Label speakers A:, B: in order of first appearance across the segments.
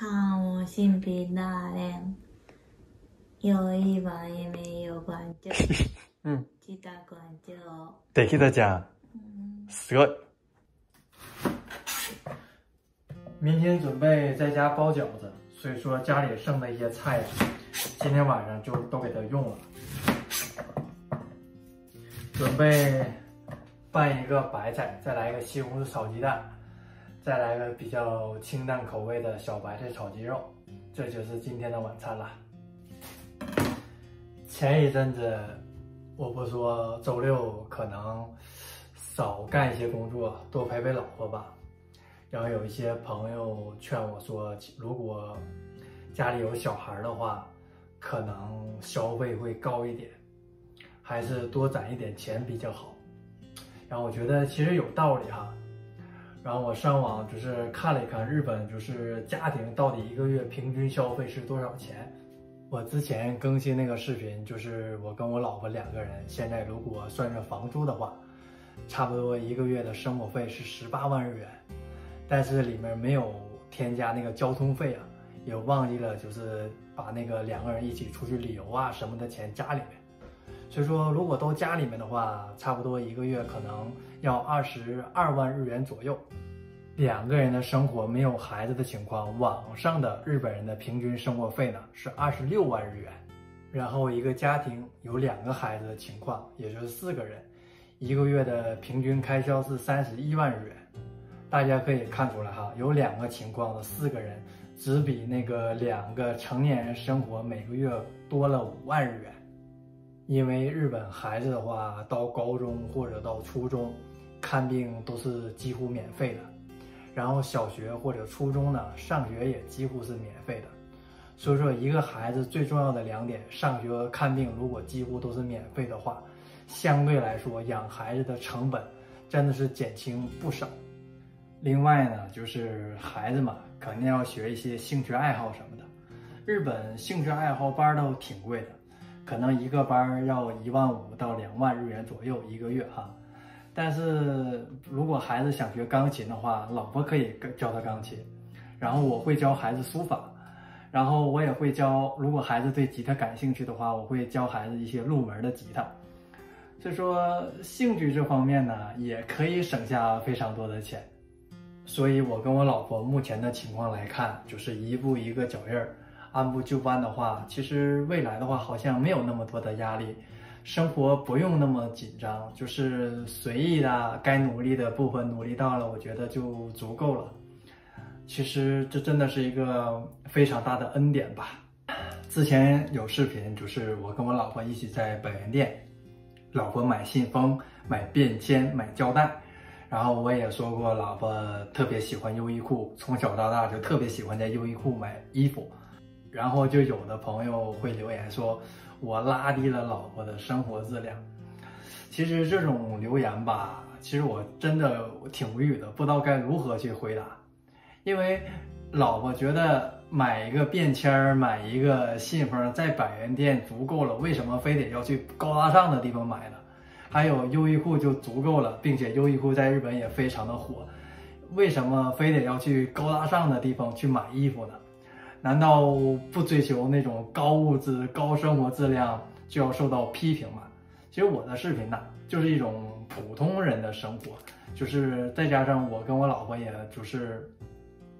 A: 看我性别大量，有一碗也没有关就，
B: 嗯，
A: 记得关就。
B: 得给他讲，すごい。明天准备在家包饺子，所以说家里剩的一些菜，今天晚上就都给他用了。准备拌一个白菜，再来一个西红柿炒鸡蛋， 再来个比较清淡口味的小白菜炒鸡肉，这就是今天的晚餐了。前一阵子我不说周六可能少干一些工作，多陪陪老婆吧。然后有一些朋友劝我说，如果家里有小孩的话，可能消费会高一点，还是多攒一点钱比较好。然后我觉得其实有道理哈。然后我上网就是看了一看日本就是家庭到底一个月平均消费是多少钱。我之前更新那个视频，就是我跟我老婆两个人，现在如果算上房租的话，差不多一个月的生活费是十八万日元。但是里面没有添加那个交通费啊，也忘记了就是把那个两个人一起出去旅游啊什么的钱加里面。所以说，如果都家里面的话，差不多一个月可能要二十二万日元左右。两个人的生活没有孩子的情况，网上的日本人的平均生活费呢是二十六万日元。然后一个家庭有两个孩子的情况，也就是四个人，一个月的平均开销是三十一万日元。大家可以看出来哈，有两个情况的四个人，只比那个两个成年人生活每个月多了五万日元。因为日本孩子的话，到高中或者到初中，看病都是几乎免费的，然后小学或者初中呢，上学也几乎是免费的。所以说，一个孩子最重要的两点，上学和看病，如果几乎都是免费的话，相对来说养孩子的成本真的是减轻不少。另外呢，就是孩子嘛，肯定要学一些兴趣爱好什么的。日本兴趣爱好班都挺贵的，可能一个班要一万五到两万日元左右一个月哈。但是如果孩子想学钢琴的话，老婆可以教他钢琴，然后我会教孩子书法，然后我也会教。如果孩子对吉他感兴趣的话，我会教孩子一些入门的吉他。所以说兴趣这方面呢，也可以省下非常多的钱。所以，我跟我老婆目前的情况来看，就是一步一个脚印儿，按部就班的话，其实未来的话好像没有那么多的压力，生活不用那么紧张，就是随意的，该努力的部分努力到了，我觉得就足够了。其实这真的是一个非常大的恩典吧。之前有视频，就是我跟我老婆一起在百元店，老婆买信封、买便签、买胶带。然后我也说过，老婆特别喜欢优衣库，从小到大就特别喜欢在优衣库买衣服。然后就有的朋友会留言说，我拉低了老婆的生活质量。其实这种留言吧，其实我真的挺无语的，不知道该如何去回答。因为老婆觉得买一个便签儿、买一个信封在百元店足够了，为什么非得要去高大上的地方买呢？还有优衣库就足够了，并且优衣库在日本也非常的火，为什么非得要去高大上的地方去买衣服呢？难道不追求那种高物质、高生活质量就要受到批评吗？其实我的视频呢，就是一种普通人的生活，就是再加上我跟我老婆，也就是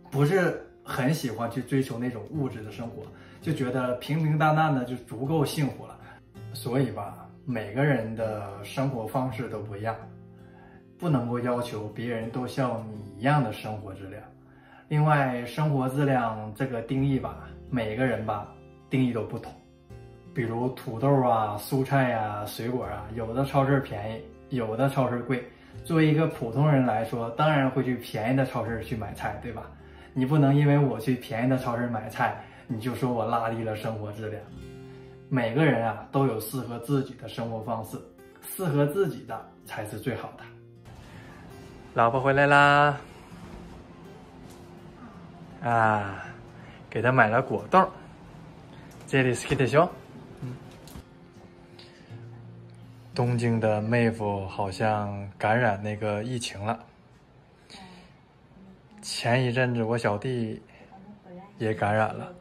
B: 不是很喜欢去追求那种物质的生活，就觉得平平淡淡的就足够幸福了，所以吧。每个人的生活方式都不一样，不能够要求别人都像你一样的生活质量。另外，生活质量这个定义吧，每个人吧定义都不同。比如土豆啊、蔬菜呀、水果啊，有的超市便宜，有的超市贵。作为一个普通人来说，当然会去便宜的超市去买菜，对吧？你不能因为我去便宜的超市买菜，你就说我拉低了生活质量。每个人啊都有适合自己的生活方式，适合自己的才是最好的。老婆回来啦！啊，给他买了果冻。这里是 Kitty 熊。嗯。东京的妹夫好像感染那个疫情了。前一阵子我小弟也感染了，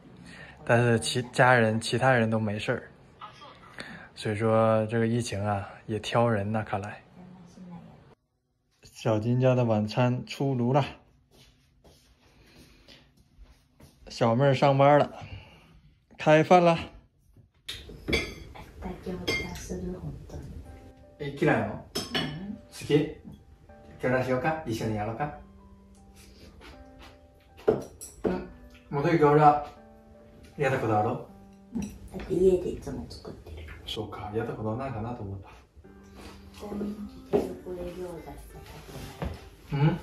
B: 但是其家人其他人都没事儿。所以说这个疫情啊也挑人呐，看来。小金家的晚餐出炉了，小妹儿上班了，开饭了。え、嫌いの好。き今日しようか一緒にやろうかうん俺はやったことある？
A: だって家でいつも作ってる。
B: そうかやったことないかなと思った。うん。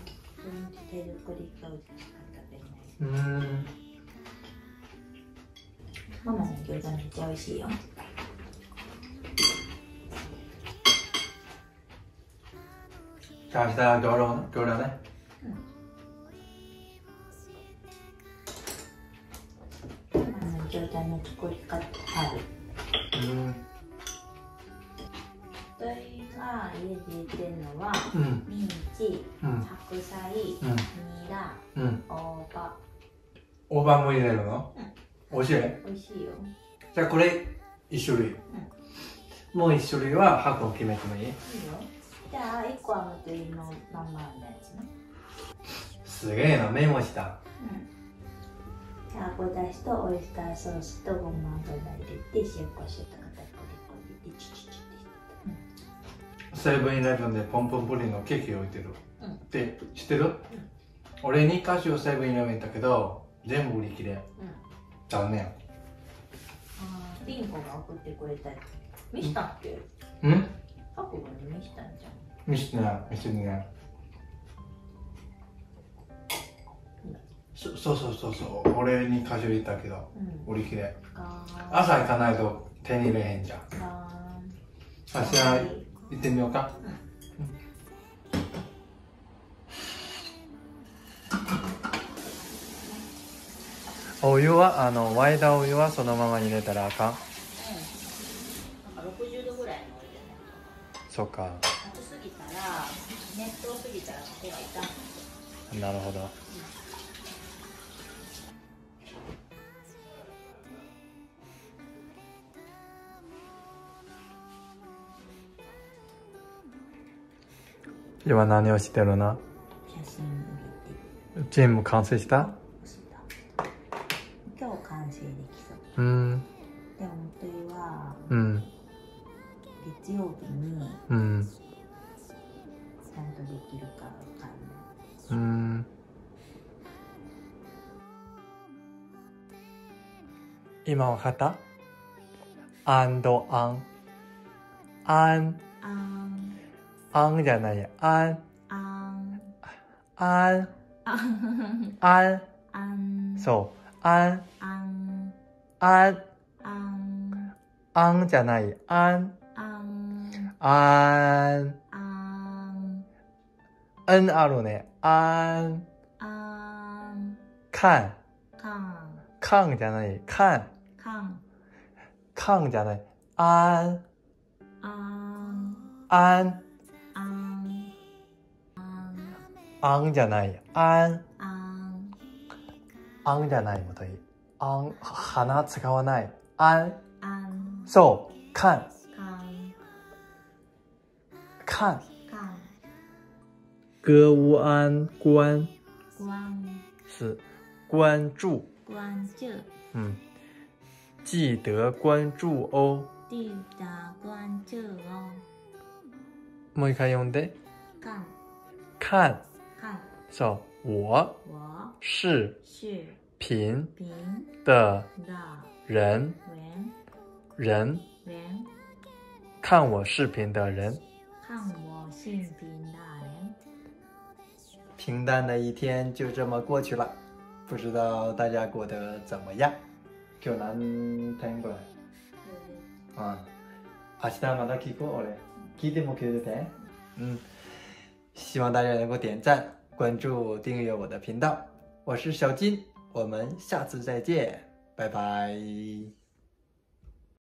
B: うん
A: ママの餃子めっちゃ美味しいよ。
B: じゃあ明日は同僚同僚ね
A: ママの餃子の作り方ある。
B: うん。
A: 私が家で入れてるのは
B: うん
A: ミンチ
B: うん。
A: 白菜
B: うん。
A: ニラ
B: うん。
A: 大葉。
B: 大葉も入れるの？美味しい
A: 美味しいよ。
B: じゃあこれ一種類。もう一種類は箱を決めてもいい？
A: いいよ。じゃあ1個は無いのまんまのやつね。
B: すげえなメモした。
A: うん。じゃあこだしとオイスターソースとごま油入れて塩コショウと片栗粉入れてチュチュチュって
B: セブンイレブンでポンポンプリンのケーキ置いてる、
A: うん。
B: って知ってる、俺2箇所セブンイレブン行ったけど全部売り切れ。
A: うん
B: 残念。
A: あーリンコが送ってくれたやつ。見したっけ？
B: うん？
A: 白馬に見したんじゃん。
B: 見せてない。見せてない。そそうそうそうそう。俺2箇所行ったけど。
A: うん。
B: 売り切れ。
A: あー
B: 朝行かないと手に入れへんじゃん。
A: あ
B: 明日行ってみようか、お湯はあの沸いたお湯はそのままに入れたらあかん。
A: うん。なんか60度ぐらいのお湯でね
B: そっか。
A: 熱すぎたら熱湯すぎたら手が痛む。
B: なるほど。今何をしてるの？
A: 写真入れて。
B: チーム完成した？
A: 月曜日に
B: うん。
A: ちゃんとできるかわかんない。
B: うん。今わかった？アンドアンアン
A: あん
B: アンじゃないアン
A: あん
B: アン
A: あん
B: アン
A: あん
B: そう。アン
A: あん
B: アン
A: あん
B: アンじゃない。アン
A: あん。あん。
B: うんあるね。アン
A: あん。
B: カン
A: かん。
B: カンじゃない。カン
A: かん。
B: カンじゃない。
A: あん。
B: アン
A: あん。あん。
B: アンじゃない。アン
A: あん。
B: アンじゃないもといいアン鼻使わない。アン
A: あん。
B: そう。
A: かん
B: 看
A: かん
B: 歌无安关
A: 关
B: 是关注，
A: 关注
B: 嗯，记得关注哦。
A: 记得关注哦
B: もう一回読んで。
A: 看
B: 看，
A: 看
B: そう、我
A: 我
B: 是
A: 是
B: 平
A: 平
B: 的
A: 的
B: 人，
A: 人
B: 人
A: 人
B: 看我视频的人。
A: 看我视频的人
B: 平淡的一天就这么过去了，不知道大家过得怎么样？今日何点ぐらい？うん。明日まだ聞こう俺。聞いても聞いてて。嗯。希望大家能够点赞、关注、订阅我的频道。我是小金，我们下次再见，拜拜。